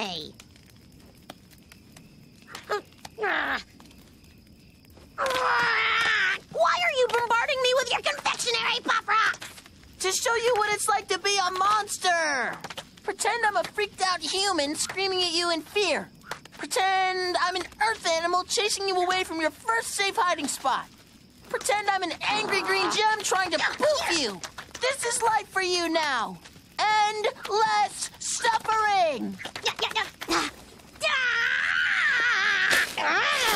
way. Why are you bombarding me with your confectionery pop rocks? To show you what it's like to be a monster. Pretend I'm a freaked out human screaming at you in fear. Pretend I'm an earth animal chasing you away from your first safe hiding spot. Pretend I'm an angry green gem trying to poof you. This is life for you now. Endless suffering. Ah!